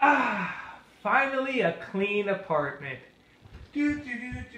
Ah, finally a clean apartment. Do, do, do.